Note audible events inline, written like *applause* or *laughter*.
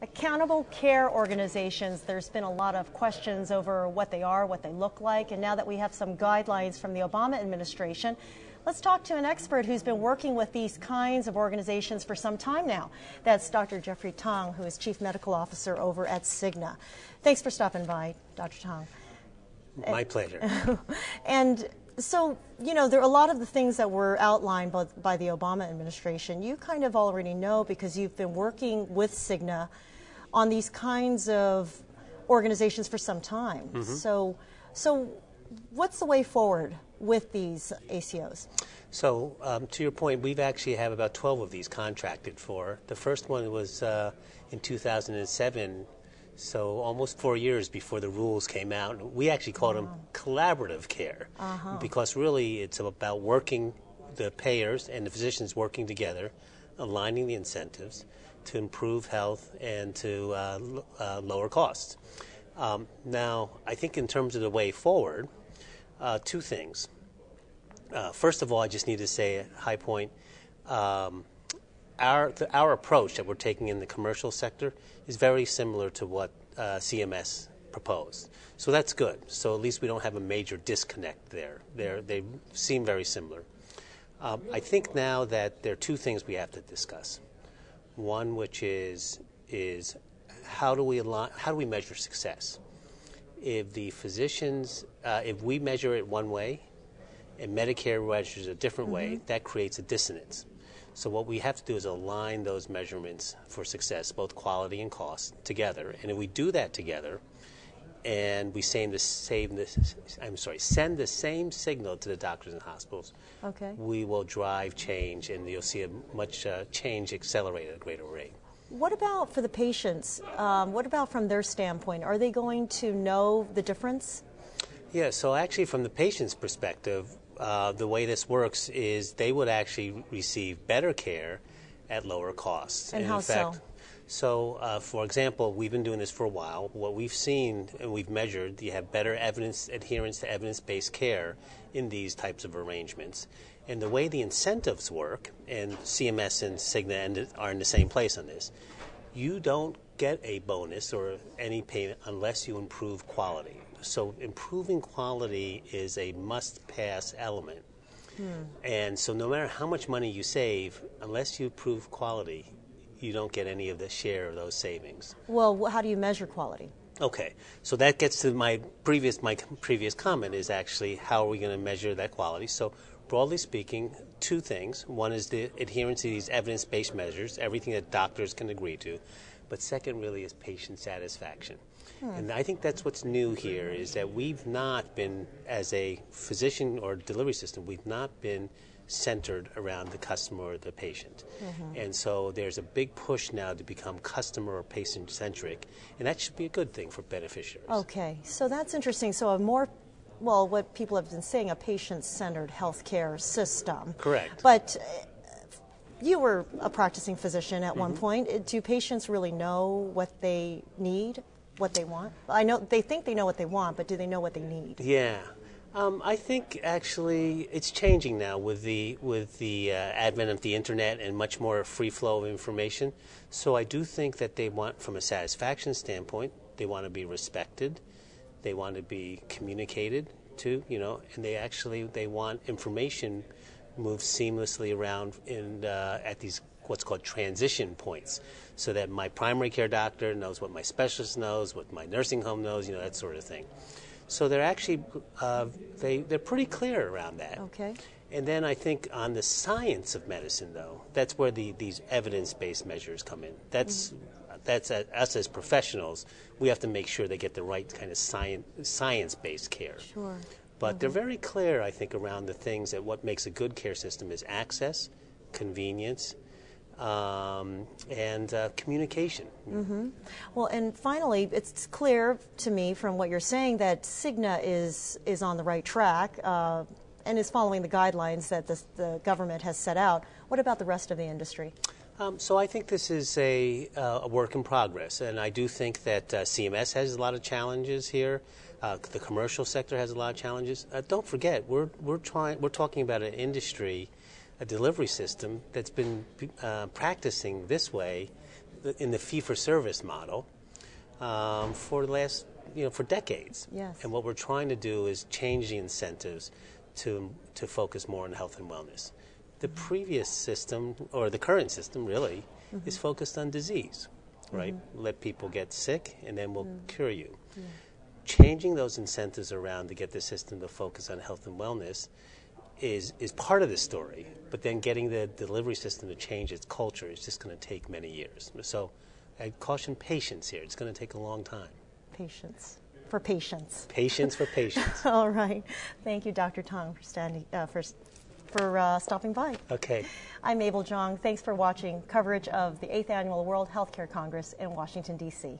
Accountable care organizations, there's been a lot of questions over what they are, what they look like, and now that we have some guidelines from the Obama administration, let's talk to an expert who's been working with these kinds of organizations for some time now. That's Dr. Jeffrey Kang, who is Chief Medical Officer over at Cigna. Thanks for stopping by, Dr. Kang. My pleasure. *laughs* and so, you know, there are a lot of the things that were outlined by, by, the Obama administration. You kind of already know because you've been working with Cigna on these kinds of organizations for some time. Mm -hmm. So, so what's the way forward with these ACOs? So, um, to your point, we've actually have about 12 of these contracted for. The first one was uh, in 2007 so almost four years before the rules came out. We actually called wow. them collaborative care uh-huh. because really it's about working the payers and the physicians working together, aligning the incentives to improve health and to uh, uh, lower costs. Um, now, I think in terms of the way forward, uh, two things. Uh, first of all, I just need to say, a High Point, um, our, the, our approach that we're taking in the commercial sector is very similar to what uh, CMS proposed. So that's good. So at least we don't have a major disconnect there. They're, they seem very similar. Um, I think now that there are two things we have to discuss. One, which is is how do we align, how do we measure success? If the physicians, uh, if we measure it one way, and Medicare measures a different mm-hmm. way, that creates a dissonance. So what we have to do is align those measurements for success, both quality and cost, together. And if we do that together, and we send the same this, I'm sorry, send the same signal to the doctors and hospitals, okay. we will drive change, and you'll see a much uh, change accelerate at a greater rate. What about for the patients? Um, what about from their standpoint? Are they going to know the difference? Yeah, so actually, from the patient's perspective, uh, the way this works is they would actually receive better care at lower costs. And, and how fact, so? So, uh, for example, we've been doing this for a while. What we've seen and we've measured, you have better evidence adherence to evidence-based care in these types of arrangements. And the way the incentives work, and CMS and Cigna are in the same place on this, you don't get a bonus or any payment unless you improve quality so improving quality is a must-pass element. Hmm. And so no matter how much money you save, unless you improve quality, you don't get any of the share of those savings. Well, how do you measure quality? Okay, so that gets to my previous my previous comment is actually how are we going to measure that quality? So broadly speaking, two things. One is the adherence to these evidence-based measures, everything that doctors can agree to, but second really is patient satisfaction. Hmm. And I think that's what's new here is that we've not been, as a physician or delivery system, we've not been centered around the customer or the patient. Mm-hmm. And so there's a big push now to become customer or patient centric, and that should be a good thing for beneficiaries. Okay, so that's interesting. So a more well, what people have been saying, a patient-centered healthcare system. Correct. But uh, you were a practicing physician at mm-hmm. one point. Do patients really know what they need what they want? I know they think they know what they want, but do they know what they need? Yeah. Um, I think actually it's changing now with the with the uh, advent of the internet and much more free flow of information. So I do think that they want, from a satisfaction standpoint, they want to be respected, they want to be communicated to, you know, and they actually they want information moved seamlessly around in uh, at these what's called transition points so that my primary care doctor knows what my specialist knows, what my nursing home knows, you know, that sort of thing. So they're actually, uh, they, they're pretty clear around that. Okay. And then I think on the science of medicine, though, that's where the, these evidence-based measures come in. That's mm-hmm. that's uh, us as professionals. We have to make sure they get the right kind of science science-based care. Sure. But mm-hmm. they're very clear, I think, around the things that what makes a good care system is access, convenience, um, and uh, communication. Mm-hmm. Well, and finally, it's clear to me from what you're saying that Cigna is is on the right track uh, and is following the guidelines that the, the, government has set out. What about the rest of the industry? Um, so I think this is a, uh, a, work in progress, and I do think that uh, CMS has a lot of challenges here. Uh, the commercial sector has a lot of challenges. Uh, don't forget, we're we're trying we're talking about an industry a delivery system that's been uh, practicing this way in the fee-for-service model um, for the last, you know, for decades. Yes. And what we're trying to do is change the incentives to to focus more on health and wellness. The previous system, or the current system, really, is focused on disease, right? Let people get sick, and then we'll cure you. Changing those incentives around to get the system to focus on health and wellness is is part of the story. But then getting the delivery system to change its culture is just going to take many years. So, I caution patience here. It's going to take a long time. Patience. For patience. Patience for patience. *laughs* All right. Thank you, Dr. Kang, for standing uh, for for uh, stopping by. Okay. I'm Mabel Jong. Thanks for watching coverage of the 8th Annual World Healthcare Congress in Washington, D.C.